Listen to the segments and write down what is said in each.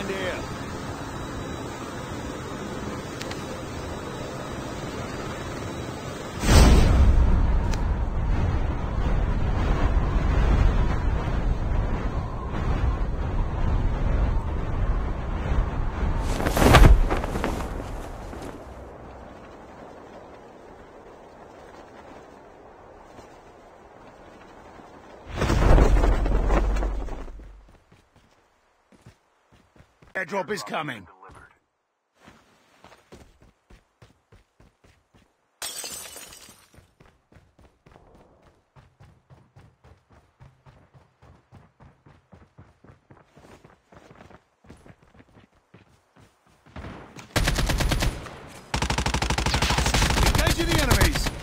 can here. Airdrop is coming.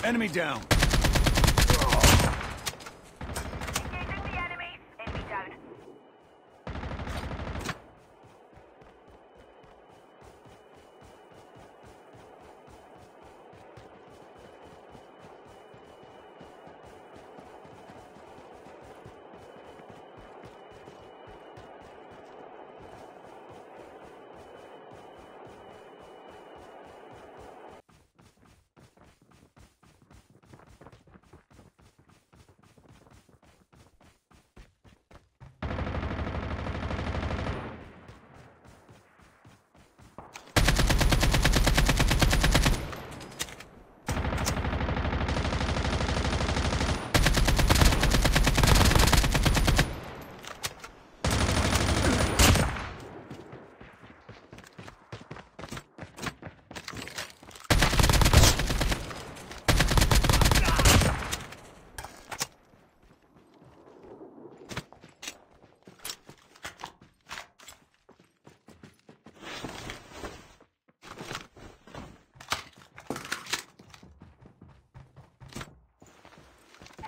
Enemy down.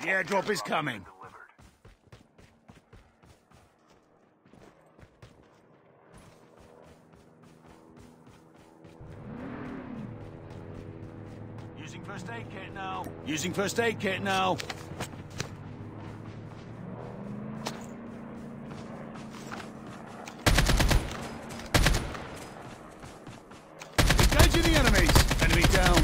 The airdrop is coming. Using first aid kit now. Using first aid kit now. Engaging the enemies. Enemy down.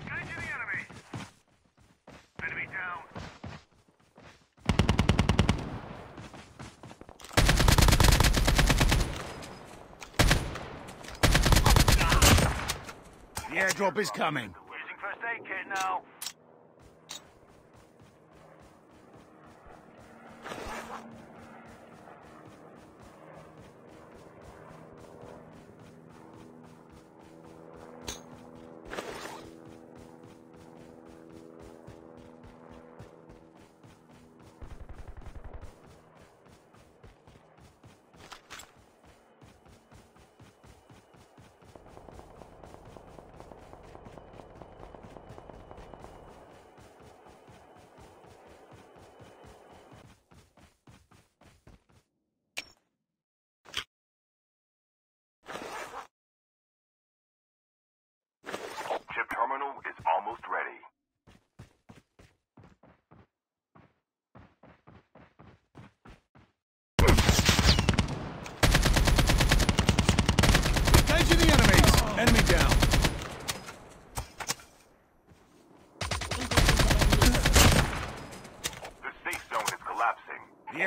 Engaging the enemy. Enemy down. Airdrop is coming. Using first aid kit now.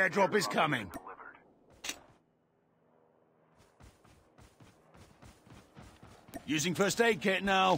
airdrop is coming. Using first aid kit now.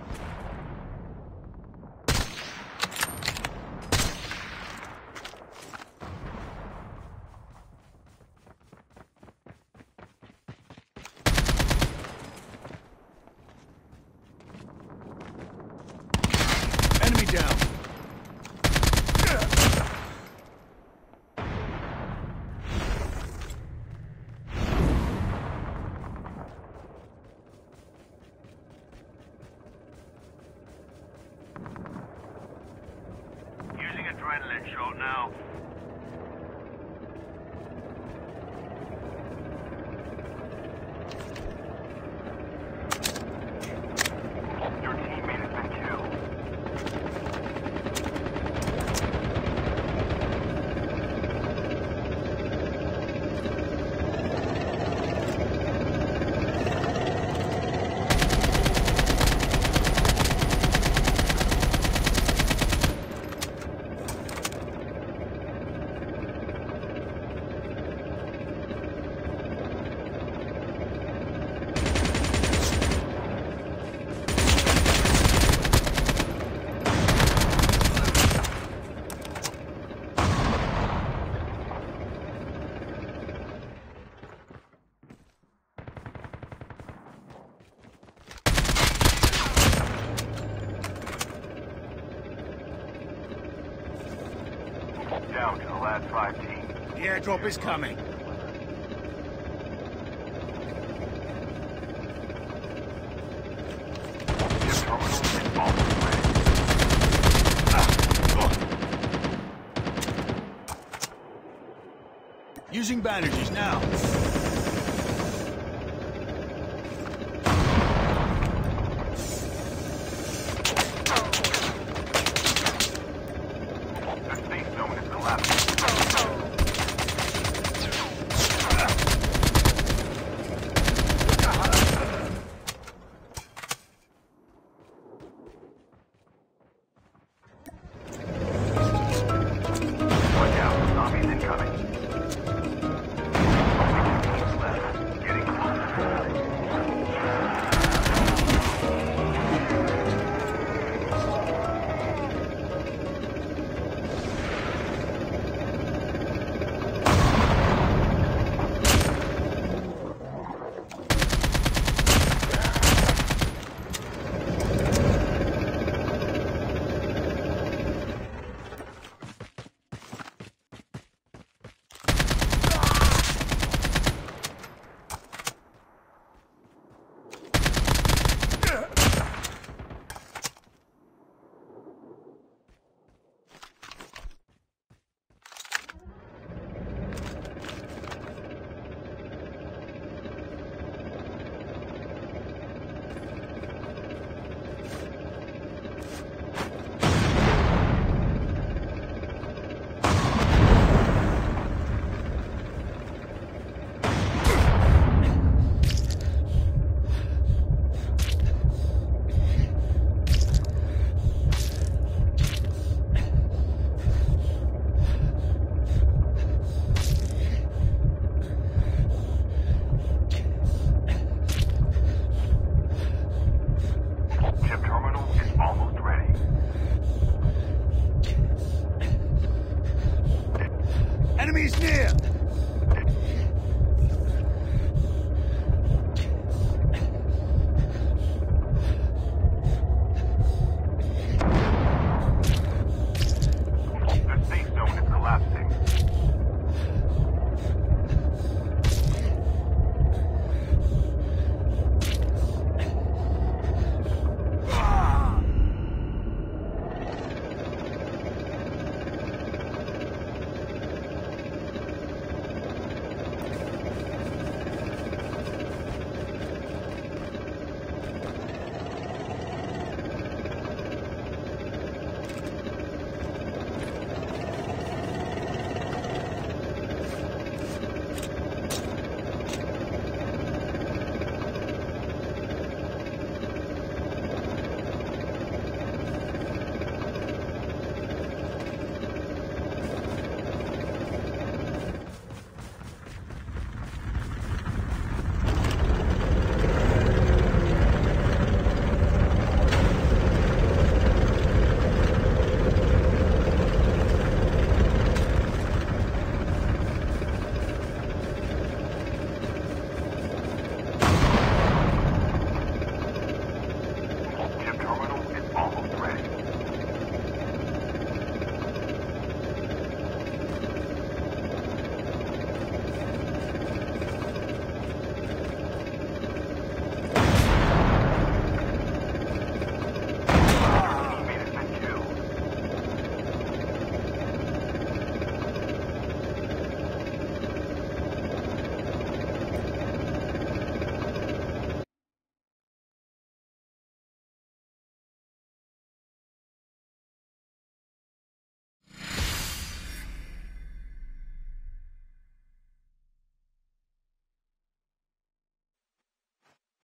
The airdrop is coming. Using bandages now.